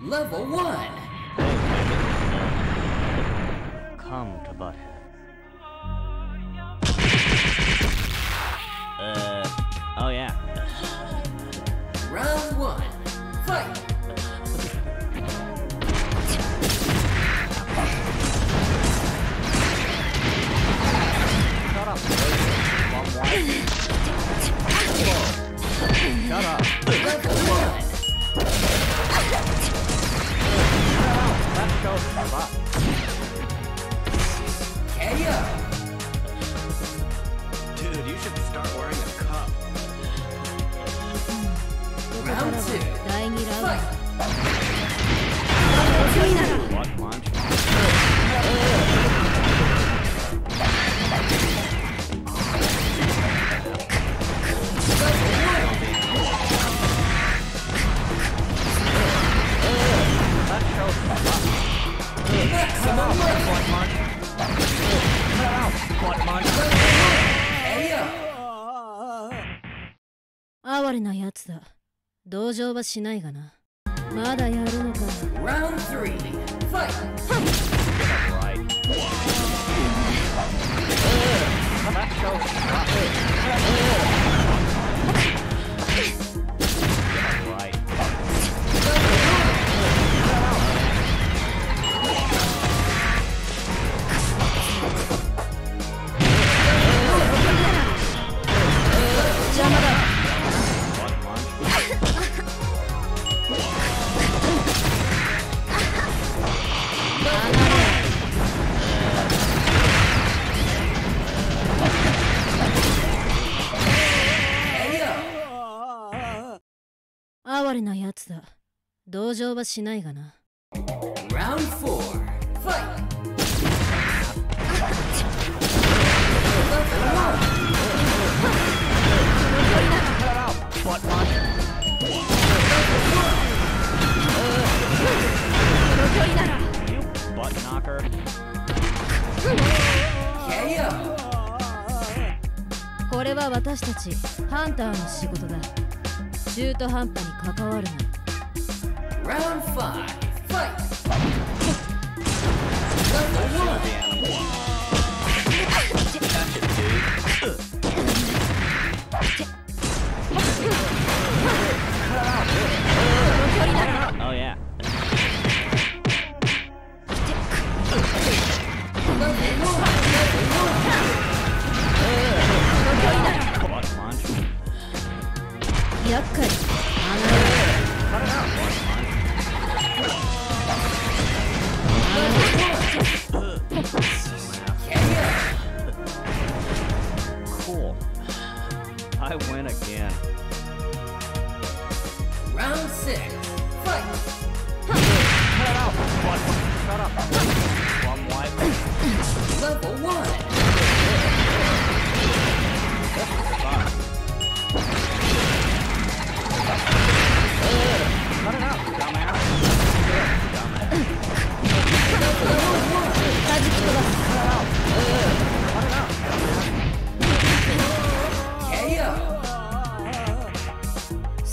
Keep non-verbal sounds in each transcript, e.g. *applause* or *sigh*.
Level 1. Come to Butthead. 哀れなやつだ。同情はしないがな。まだやるのか。ハハハハ哀れなしないがなこれは私たちハンターの仕事だ。中途半端に関わるな Round 5. Fight. Level 1. Oh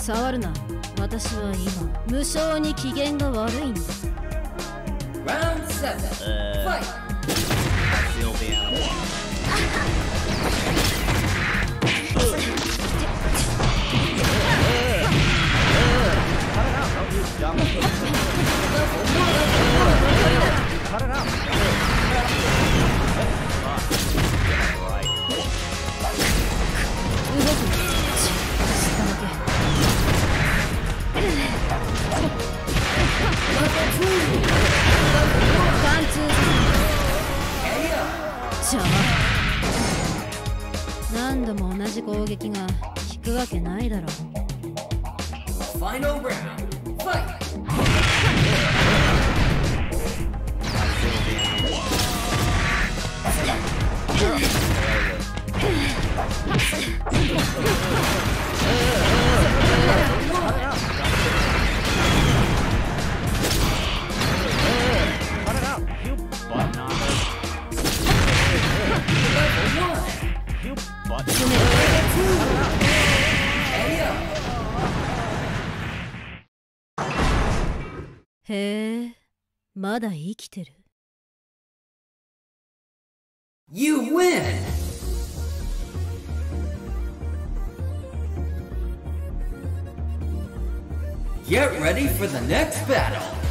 触るな。私は今無性に機嫌が悪いんだラ何度も同じ攻撃が効くわけないだろう Final round. Fight. *laughs* へえまだ生きてる You win! Get ready for the next battle!